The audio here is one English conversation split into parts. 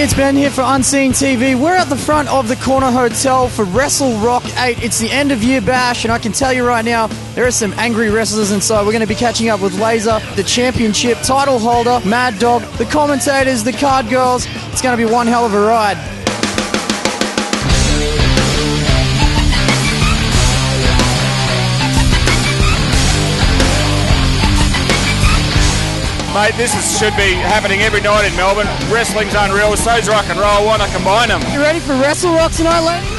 It's Ben here for Unseen TV. We're at the front of the Corner Hotel for Wrestle Rock 8. It's the end of year bash, and I can tell you right now, there are some angry wrestlers inside. We're going to be catching up with Laser, the championship title holder, Mad Dog, the commentators, the card girls. It's going to be one hell of a ride. Mate, this is, should be happening every night in Melbourne. Wrestling's unreal, so's rock and roll. Why not combine them? You ready for Wrestle Rock tonight, ladies?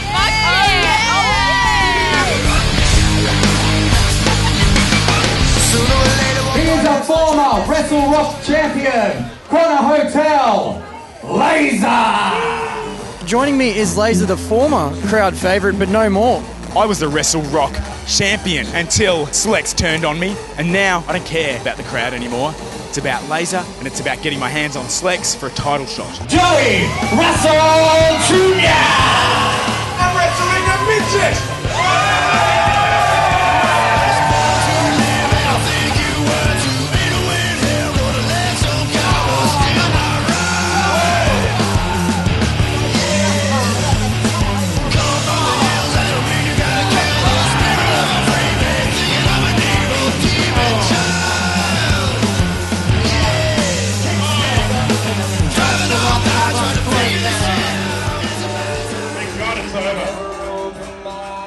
Here's a former Wrestle Rock champion, Corner Hotel, Laser. Joining me is Laser, the former crowd favourite, but no more. I was the Wrestle Rock champion until Slex turned on me, and now I don't care about the crowd anymore. It's about laser, and it's about getting my hands on Slex for a title shot. Joey Russell Jr. I'm wrestling a midget!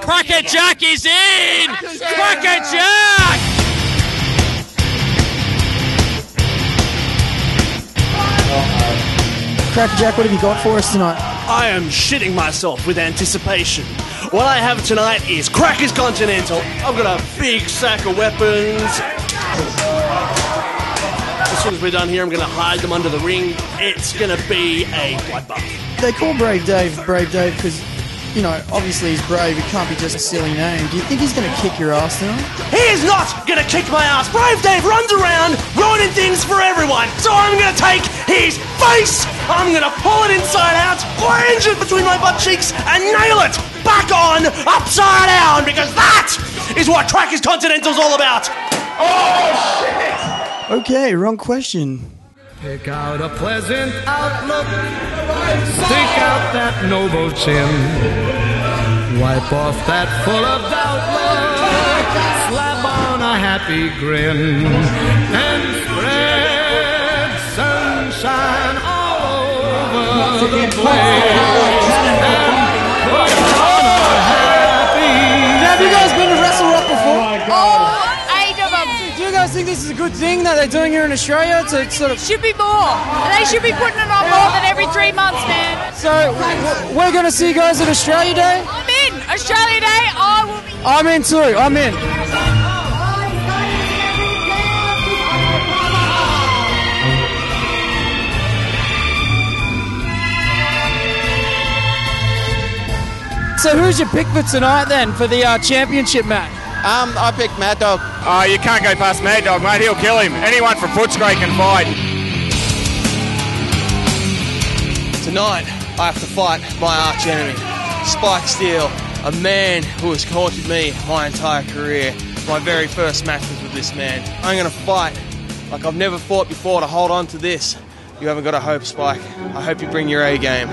Cracker Jack is in! Cracker Jack! Cracker Jack, what have you got for us tonight? I am shitting myself with anticipation. What I have tonight is Crackers Continental. I've got a big sack of weapons. As soon as we're done here, I'm going to hide them under the ring. It's going to be a bloodbath. They call Brave Dave Brave Dave because, you know, obviously he's brave. It can't be just a silly name. Do you think he's going to kick your ass tonight? He is not going to kick my ass. Brave Dave runs around ruining things for everyone. So I'm going to take his face. I'm going to pull it inside out, plunge it between my butt cheeks, and nail it back on upside down because that is what Crackers Continental's all about. Oh shit! Okay, wrong question. Pick out a pleasant outlook. Stick out that noble chin. Wipe off that full of doubt look. Slap on a happy grin. And spread sunshine all over the place. This is a good thing that they're doing here in Australia to sort of? Should be more. They should be putting it on more than every three months, man. So we're going to see you guys at Australia Day. I'm in. Australia Day, I will be. I'm in too. I'm in. So who's your pick for tonight then for the uh, championship match? Um, I picked Mad Dog. Oh, you can't go past Mad Dog, mate. He'll kill him. Anyone from Footscray can fight. Tonight, I have to fight my arch enemy, Spike Steele, a man who has haunted me my entire career. My very first match was with this man. I'm going to fight like I've never fought before to hold on to this. You haven't got a hope, Spike. I hope you bring your A game.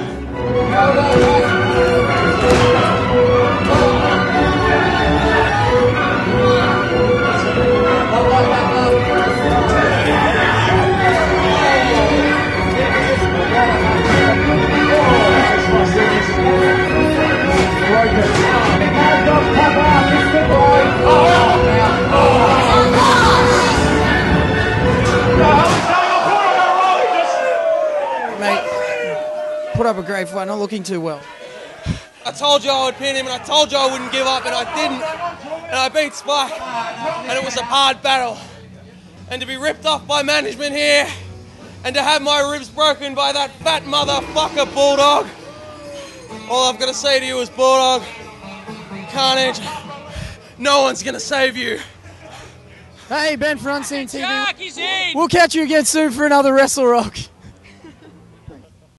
A great fight. Not looking too well. I told you I would pin him, and I told you I wouldn't give up, and I didn't. And I beat Spike, and it was a hard battle. And to be ripped off by management here, and to have my ribs broken by that fat motherfucker Bulldog. All I've got to say to you is Bulldog, Carnage, no one's gonna save you. Hey, Ben for Unseen TV. Jack is in! We'll catch you again soon for another Wrestle Rock.